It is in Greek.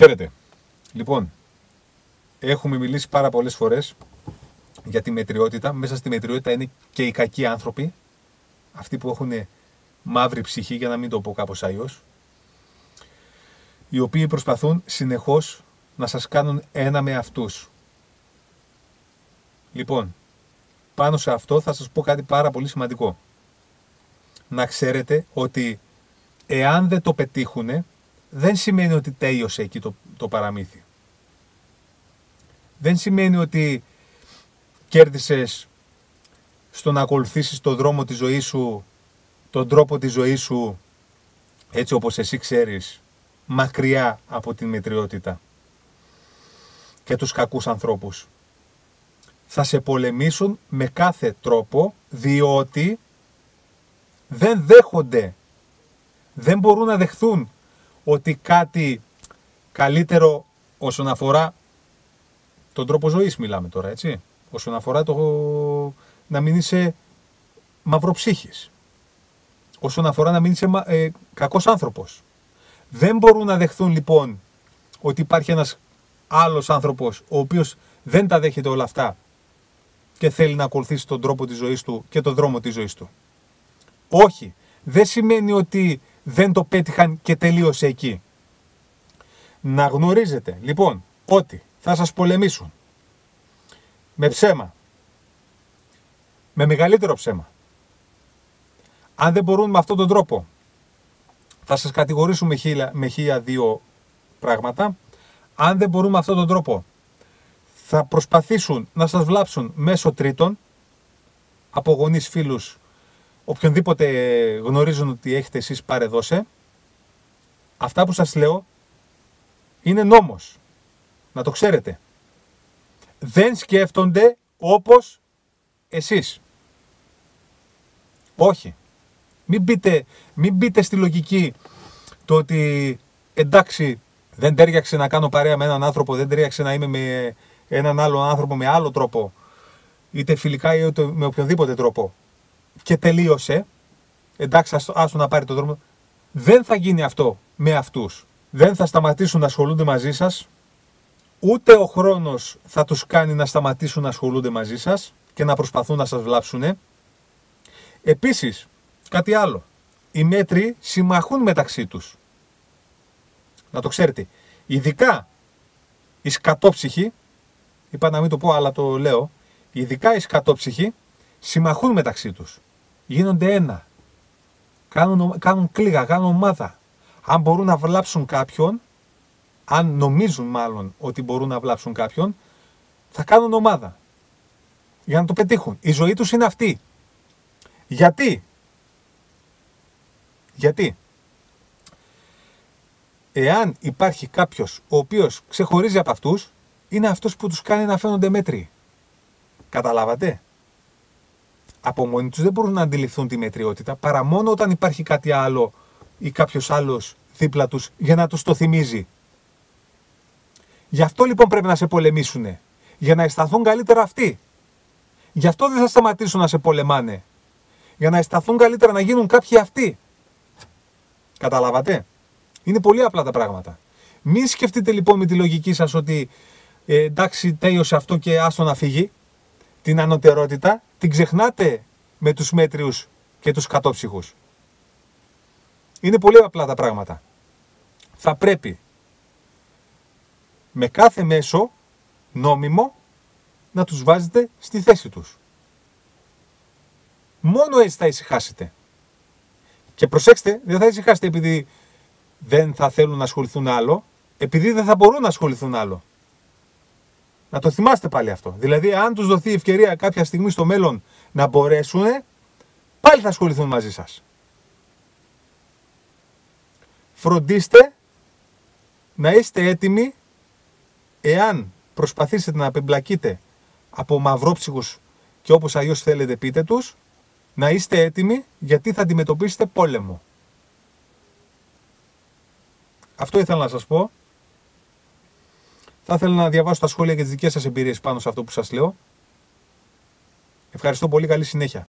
Χαίρετε. Λοιπόν, έχουμε μιλήσει πάρα πολλές φορές για τη μετριότητα. Μέσα στη μετριότητα είναι και οι κακοί άνθρωποι, αυτοί που έχουν μαύρη ψυχή, για να μην το πω κάπως αλλιώς, οι οποίοι προσπαθούν συνεχώς να σας κάνουν ένα με αυτούς. Λοιπόν, πάνω σε αυτό θα σας πω κάτι πάρα πολύ σημαντικό. Να ξέρετε ότι εάν δεν το πετύχουν, δεν σημαίνει ότι τέλειωσε εκεί το, το παραμύθι. Δεν σημαίνει ότι κέρδισες στο να ακολουθήσεις τον δρόμο της ζωής σου, τον τρόπο της ζωής σου, έτσι όπως εσύ ξέρεις, μακριά από την μετριότητα και τους κακούς ανθρώπους. Θα σε πολεμήσουν με κάθε τρόπο, διότι δεν δέχονται, δεν μπορούν να δεχθούν ότι κάτι καλύτερο όσον αφορά τον τρόπο ζωής μιλάμε τώρα, έτσι. Όσον αφορά το να μην είσαι μαυροψύχης. Όσον αφορά να μην είσαι ε, κακός άνθρωπος. Δεν μπορούν να δεχθούν λοιπόν ότι υπάρχει ένας άλλος άνθρωπος ο οποίος δεν τα δέχεται όλα αυτά και θέλει να ακολουθήσει τον τρόπο της ζωής του και τον δρόμο της ζωής του. Όχι. Δεν σημαίνει ότι δεν το πέτυχαν και τελείωσε εκεί. Να γνωρίζετε λοιπόν ότι θα σας πολεμήσουν με ψέμα, με μεγαλύτερο ψέμα. Αν δεν μπορούν με αυτόν τον τρόπο, θα σας κατηγορήσουν με χίλια, με χίλια δύο πράγματα. Αν δεν μπορούν με αυτόν τον τρόπο, θα προσπαθήσουν να σας βλάψουν μέσω τρίτων, από γονείς, φίλους, οποιονδήποτε γνωρίζουν ότι έχετε εσείς πάρε δώσε. Αυτά που σας λέω είναι νόμος. Να το ξέρετε. Δεν σκέφτονται όπως εσείς. Όχι. Μην μπείτε, μην μπείτε στη λογική το ότι εντάξει δεν τέριαξε να κάνω παρέα με έναν άνθρωπο, δεν τέριαξε να είμαι με έναν άλλο άνθρωπο με άλλο τρόπο, είτε φιλικά είτε με οποιοδήποτε τρόπο και τελείωσε, εντάξει άστο να πάρει τον δρόμο, δεν θα γίνει αυτό με αυτούς. Δεν θα σταματήσουν να ασχολούνται μαζί σας, ούτε ο χρόνος θα τους κάνει να σταματήσουν να ασχολούνται μαζί σας και να προσπαθούν να σας βλάψουν. Επίσης, κάτι άλλο, οι μέτροι συμμαχούν μεταξύ τους. Να το ξέρετε, ειδικά οι σκατόψυχοι, είπα να μην το πω αλλά το λέω, ειδικά οι σκατόψυχοι συμμαχούν μεταξύ τους. Γίνονται ένα. Κάνουν, κάνουν κλίγα, κάνουν ομάδα. Αν μπορούν να βλάψουν κάποιον, αν νομίζουν μάλλον ότι μπορούν να βλάψουν κάποιον, θα κάνουν ομάδα. Για να το πετύχουν. Η ζωή τους είναι αυτή. Γιατί; Γιατί; Εάν υπάρχει κάποιος ο οποίος ξεχωρίζει από αυτούς, είναι αυτός που τους κάνει να φαίνονται μέτροι. Καταλάβατε; Από μόνοι τους δεν μπορούν να αντιληφθούν τη μετριότητα παρά μόνο όταν υπάρχει κάτι άλλο ή κάποιος άλλος δίπλα τους για να τους το θυμίζει. Γι' αυτό λοιπόν πρέπει να σε πολεμήσουν. Για να αισθανθούν καλύτερα αυτοί. Γι' αυτό δεν θα σταματήσουν να σε πολεμάνε. Για να αισθανθούν καλύτερα να γίνουν κάποιοι αυτοί. Καταλάβατε; Είναι πολύ απλά τα πράγματα. Μην σκεφτείτε λοιπόν με τη λογική σας ότι ε, εντάξει τέλειωσε αυτό και άστο να φύγει την ανωτερότητα την ξεχνάτε με τους μέτριους και τους κατόψυχους. Είναι πολύ απλά τα πράγματα. Θα πρέπει με κάθε μέσο νόμιμο να τους βάζετε στη θέση τους. Μόνο έτσι θα ησυχάσετε. Και προσέξτε, δεν θα ησυχάσετε επειδή δεν θα θέλουν να ασχοληθούν άλλο, επειδή δεν θα μπορούν να ασχοληθούν άλλο. Να το θυμάστε πάλι αυτό. Δηλαδή, αν τους δοθεί ευκαιρία κάποια στιγμή στο μέλλον να μπορέσουν, πάλι θα ασχοληθούν μαζί σας. Φροντίστε να είστε έτοιμοι εάν προσπαθήσετε να απεμπλακείτε από μαυρόψυχους και όπως αλλιώς θέλετε πείτε τους, να είστε έτοιμοι γιατί θα αντιμετωπίσετε πόλεμο. Αυτό ήθελα να σας πω. Θα ήθελα να διαβάσω τα σχόλια και τις δικές σας εμπειρίες πάνω σε αυτό που σας λέω. Ευχαριστώ πολύ. Καλή συνέχεια.